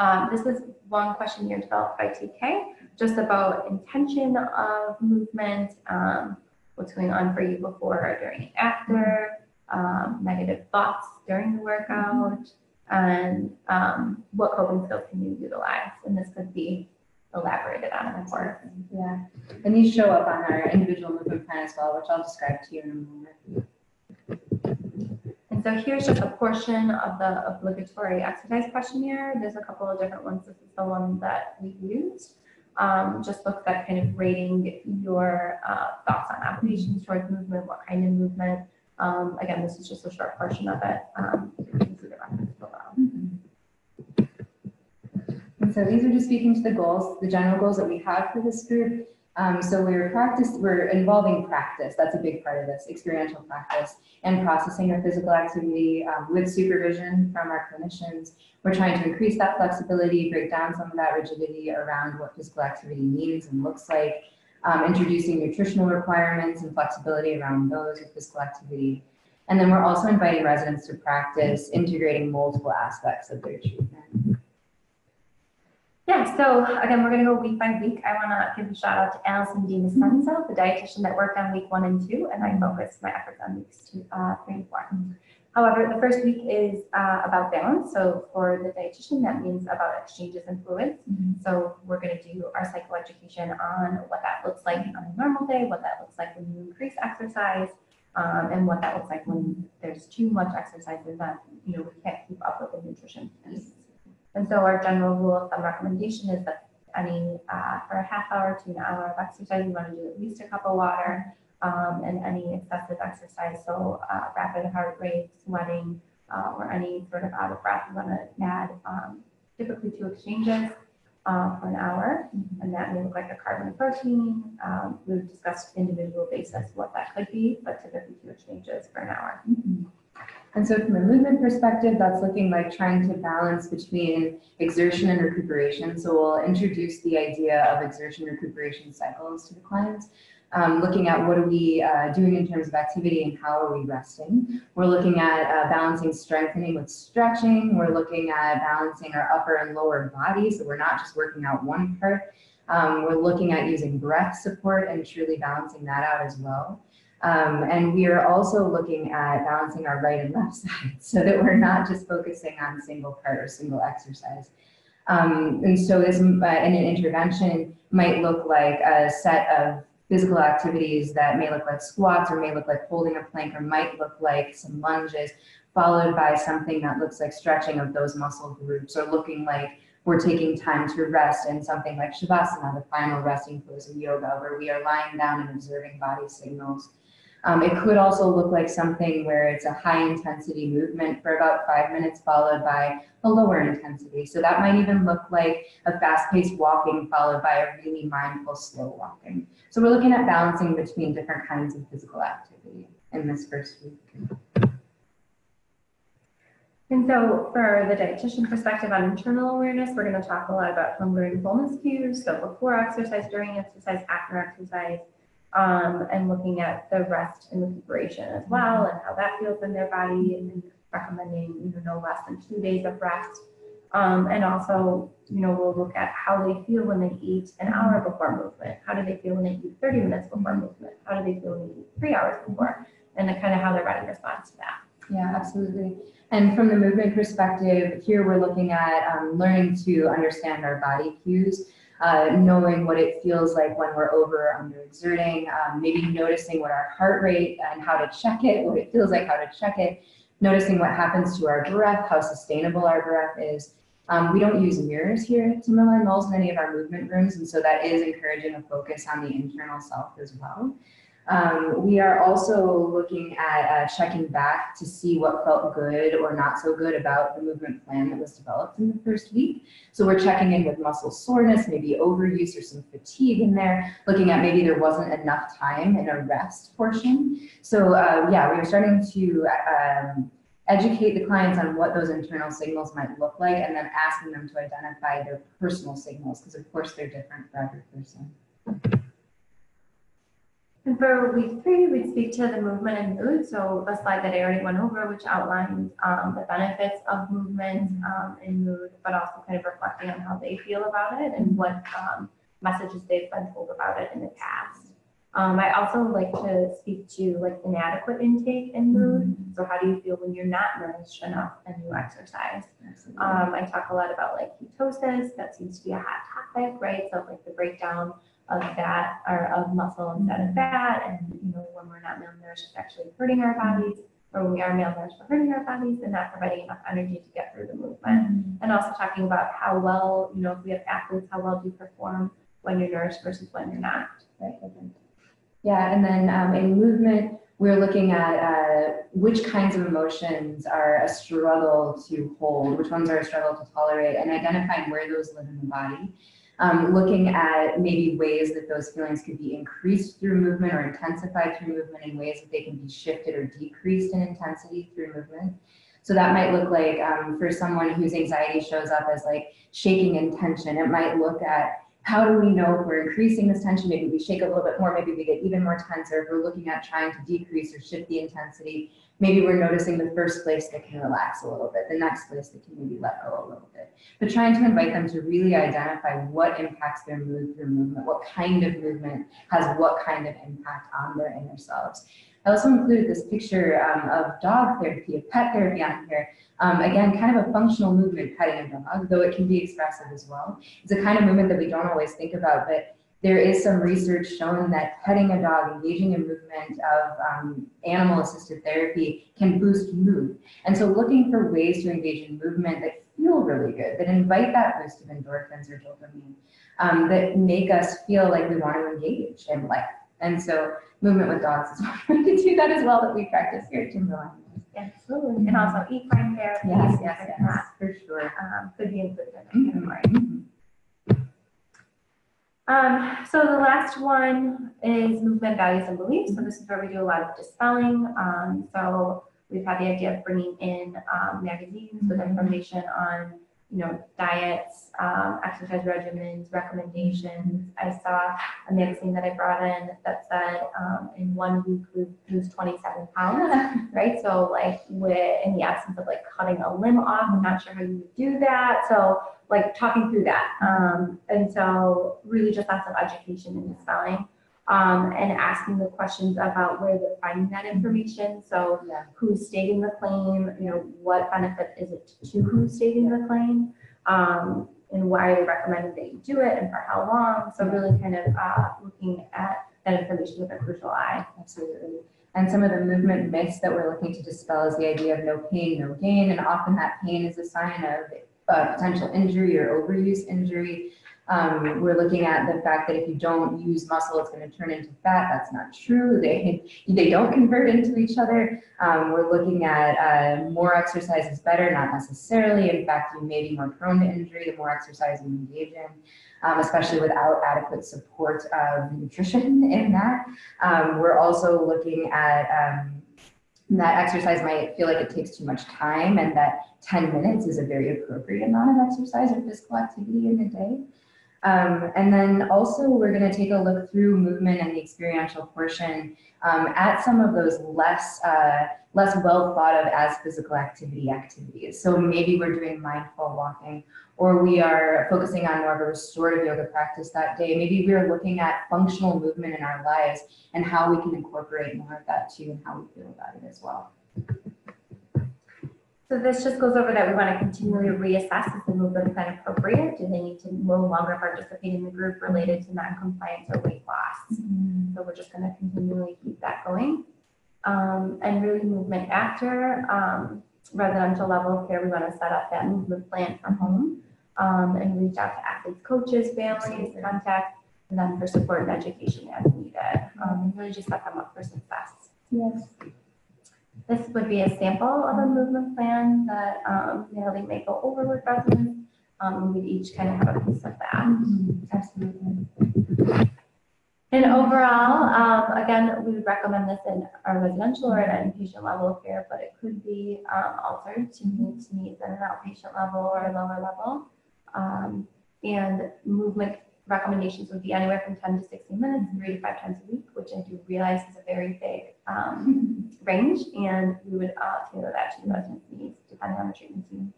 Um, this is one question questionnaire developed by TK, just about intention of movement, um, what's going on for you before or during and after, um, negative thoughts during the workout, and um, what coping skills can you utilize. And this could be elaborated on in the course. Yeah, and these show up on our individual movement plan as well, which I'll describe to you in a moment. So here's just a portion of the obligatory exercise questionnaire. There's a couple of different ones. This is the one that we used. Um, just looks at kind of rating your uh, thoughts on applications towards movement, what kind of movement. Um, again, this is just a short portion of it. Um, below. And so these are just speaking to the goals, the general goals that we have for this group. Um, so we're practice, we're involving practice. That's a big part of this, experiential practice and processing our physical activity um, with supervision from our clinicians. We're trying to increase that flexibility, break down some of that rigidity around what physical activity means and looks like, um, introducing nutritional requirements and flexibility around those with physical activity. And then we're also inviting residents to practice integrating multiple aspects of their treatment. Yeah, so again, we're gonna go week by week. I wanna give a shout out to Allison DiNacenzo, the dietitian that worked on week one and two, and I focused my efforts on weeks two, uh, three and four. However, the first week is uh, about balance. So for the dietitian, that means about exchanges and fluids. So we're gonna do our psychoeducation on what that looks like on a normal day, what that looks like when you increase exercise, um, and what that looks like when there's too much exercise and that, you know, we can't keep up with the nutrition piece. And so our general rule of thumb recommendation is that any, uh, for a half hour to an hour of exercise, you want to do at least a cup of water. Um, and any excessive exercise, so uh, rapid heart rate, sweating, uh, or any sort of out of breath, you want to add um, typically two exchanges uh, for an hour. And that may look like a carbon and protein. Um, we've discussed individual basis what that could be, but typically two exchanges for an hour. And so from a movement perspective, that's looking like trying to balance between exertion and recuperation. So we'll introduce the idea of exertion recuperation cycles to the clients. Um, looking at what are we uh, doing in terms of activity and how are we resting. We're looking at uh, balancing strengthening with stretching. We're looking at balancing our upper and lower body. So we're not just working out one part. Um, we're looking at using breath support and truly balancing that out as well. Um, and we are also looking at balancing our right and left side so that we're not just focusing on single part or single exercise. Um, and so this uh, in an intervention might look like a set of physical activities that may look like squats or may look like holding a plank or might look like some lunges followed by something that looks like stretching of those muscle groups or looking like we're taking time to rest in something like Shavasana, the final resting pose of yoga, where we are lying down and observing body signals. Um, it could also look like something where it's a high intensity movement for about five minutes, followed by a lower intensity. So that might even look like a fast paced walking, followed by a really mindful, slow walking. So we're looking at balancing between different kinds of physical activity in this first week. And so for the dietitian perspective on internal awareness, we're going to talk a lot about hunger and fullness cues. So before exercise, during exercise, after exercise, um, and looking at the rest and recuperation as well and how that feels in their body and recommending you know no less than two days of rest. Um, and also, you know, we'll look at how they feel when they eat an hour before movement. How do they feel when they eat 30 minutes before movement? How do they feel when they eat three hours before? And then kind of how their body responds to that. Yeah, absolutely. And from the movement perspective, here we're looking at um, learning to understand our body cues. Uh, knowing what it feels like when we're over or under exerting, um, maybe noticing what our heart rate and how to check it, what it feels like, how to check it, noticing what happens to our breath, how sustainable our breath is. Um, we don't use mirrors here at Timberline Knolls in any of our movement rooms, and so that is encouraging a focus on the internal self as well. Um, we are also looking at uh, checking back to see what felt good or not so good about the movement plan that was developed in the first week. So we're checking in with muscle soreness, maybe overuse or some fatigue in there, looking at maybe there wasn't enough time in a rest portion. So uh, yeah, we are starting to um, educate the clients on what those internal signals might look like and then asking them to identify their personal signals because of course they're different for every person. And for week three, we'd speak to the movement and mood. So a slide that I already went over, which outlines um, the benefits of movement um, and mood, but also kind of reflecting on how they feel about it and what um, messages they've been told about it in the past. Um, I also like to speak to like inadequate intake and mood. So how do you feel when you're not nourished enough and you exercise? Um, I talk a lot about like ketosis. That seems to be a hot topic, right? So like the breakdown of fat or of muscle instead of fat, and you know when we're not malnourished, it's actually hurting our bodies. Or when we are malnourished, we're hurting our bodies and not providing enough energy to get through the movement. And also talking about how well, you know, if we have athletes, how well do you perform when you're nourished versus when you're not. Right. Yeah, and then um, in movement, we're looking at uh, which kinds of emotions are a struggle to hold, which ones are a struggle to tolerate, and identifying where those live in the body. Um, looking at maybe ways that those feelings could be increased through movement or intensified through movement in ways that they can be shifted or decreased in intensity through movement. So that might look like um, for someone whose anxiety shows up as like shaking in tension, it might look at how do we know if we're increasing this tension? Maybe we shake a little bit more, maybe we get even more tense, or if we're looking at trying to decrease or shift the intensity, maybe we're noticing the first place that can relax a little bit, the next place that can maybe let go a little bit. But trying to invite them to really identify what impacts their mood through movement, what kind of movement has what kind of impact on their inner selves. I also included this picture um, of dog therapy, of pet therapy on here. Um, again, kind of a functional movement, petting a dog, though it can be expressive as well. It's a kind of movement that we don't always think about, but there is some research showing that petting a dog, engaging in movement of um, animal assisted therapy can boost mood. And so looking for ways to engage in movement that feel really good, that invite that boost of endorphins or dopamine, um, that make us feel like we want to engage in life. And so movement with dogs is one way to do that as well that we practice here at Timberline. Absolutely. And also equine therapy. Yes, yes, yes, for sure. Um, could be included in the category. Um, so the last one is movement values and beliefs. So this is where we do a lot of dispelling. Um, so we've had the idea of bringing in um, magazines with information on, you know, diets, um, exercise regimens, recommendations. I saw a magazine that I brought in that said um, in one week we lose 27 pounds, right? So like with in the absence of like cutting a limb off, I'm not sure how you would do that. So like talking through that. Um, and so really just lots of education and dispelling. Um, and asking the questions about where they're finding that information. So Yeah. who's stating the claim, you know, what benefit is it to who's stating the claim? Um, and why are they recommending that you do it and for how long? So really kind of uh, looking at that information with a crucial eye. Absolutely. And some of the movement myths that we're looking to dispel is the idea of no pain, no gain. And often that pain is a sign of uh, potential injury or overuse injury. Um, we're looking at the fact that if you don't use muscle, it's going to turn into fat. That's not true. They, they don't convert into each other. Um, we're looking at uh, more exercise is better, not necessarily. In fact, you may be more prone to injury the more exercise you engage in, um, especially without adequate support of nutrition in that. Um, we're also looking at um, that exercise might feel like it takes too much time and that 10 minutes is a very appropriate amount of exercise or physical activity in a day. Um, and then also we're going to take a look through movement and the experiential portion um, at some of those less uh, less well thought of as physical activity activities. So maybe we're doing mindful walking, or we are focusing on more of a restorative yoga practice that day. Maybe we're looking at functional movement in our lives and how we can incorporate more of that too, and how we feel about it as well. So this just goes over that we want to continually reassess is the movement plan appropriate? Do they need to no longer participate in the group related to non-compliance or weight loss? So we're just going to continually keep that going. Um, and really movement after um, residential level of care, we want to set up that movement plan for home um, and reach out to athletes, coaches, families, contact then for support and education as needed. Um, and really just set them up for success. Yes. This would be a sample of a movement plan that um, Natalie may go over with residents. Um, we'd each kind of have a piece of that. Absolutely. And overall, um, again, we would recommend this in our residential or an inpatient level of care, but it could be um, altered to meet needs at an outpatient level or a lower level. Um, and movement recommendations would be anywhere from 10 to 60 minutes, three to five times a week, which I do realize is a very big um, range. And we would uh, tailor that to the resident's needs depending on the treatment team.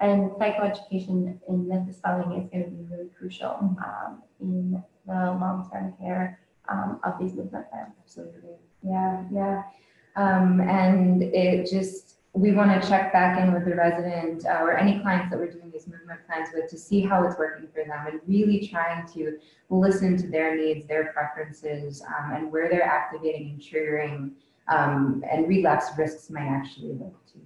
And psychoeducation in this spelling is going to be really crucial um, in the long-term care um, of these movement plans. Absolutely. Yeah, yeah. Um, and it just, we want to check back in with the resident uh, or any clients that we're doing these movement plans with to see how it's working for them and really trying to listen to their needs, their preferences, um, and where they're activating and triggering um, and relapse risks might actually look to.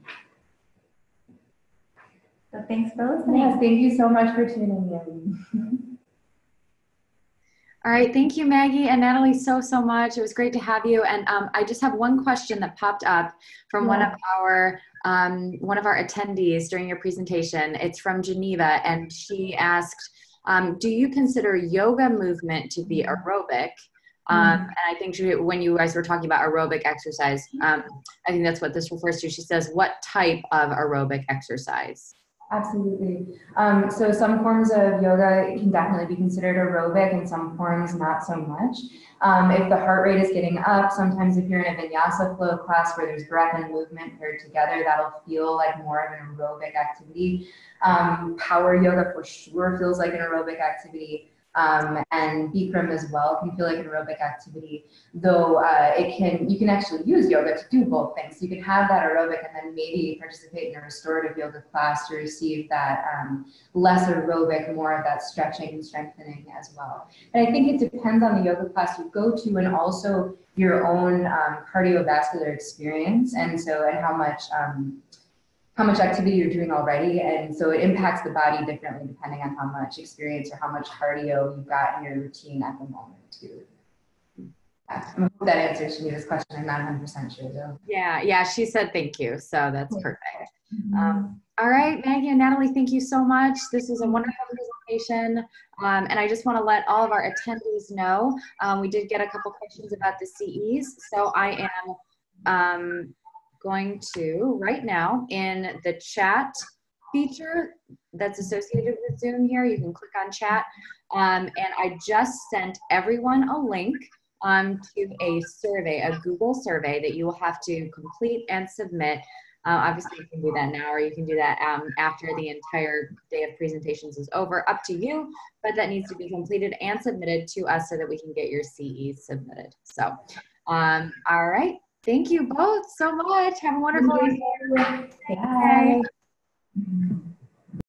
So thanks for listening. Yes, thank you so much for tuning in. All right, thank you, Maggie and Natalie, so, so much. It was great to have you. And um, I just have one question that popped up from one of our um, one of our attendees during your presentation. It's from Geneva, and she asked, um, "Do you consider yoga movement to be aerobic?" Um, and I think she, when you guys were talking about aerobic exercise, um, I think that's what this refers to. She says, "What type of aerobic exercise?" Absolutely. Um, so some forms of yoga can definitely be considered aerobic and some forms not so much. Um, if the heart rate is getting up, sometimes if you're in a vinyasa flow class where there's breath and movement paired together, that'll feel like more of an aerobic activity. Um, power yoga for sure feels like an aerobic activity. Um, and Bikram as well can feel like an aerobic activity, though uh, it can you can actually use yoga to do both things. You can have that aerobic and then maybe participate in a restorative yoga class to receive that um, less aerobic, more of that stretching and strengthening as well. And I think it depends on the yoga class you go to and also your own um, cardiovascular experience and so and how much um, how much activity you're doing already. And so it impacts the body differently depending on how much experience or how much cardio you've got in your routine at the moment too. I hope that answers Shanita's question. I'm not 100% sure though. Yeah, yeah, she said thank you, so that's perfect. Um, all right, Maggie and Natalie, thank you so much. This was a wonderful presentation. Um, and I just want to let all of our attendees know, um, we did get a couple questions about the CEs. So I am um, going to, right now, in the chat feature that's associated with Zoom here, you can click on chat. Um, and I just sent everyone a link um, to a survey, a Google survey that you will have to complete and submit. Uh, obviously, you can do that now, or you can do that um, after the entire day of presentations is over. Up to you, but that needs to be completed and submitted to us so that we can get your CE submitted. So, um, all right. Thank you both so much. Have a wonderful day. Bye.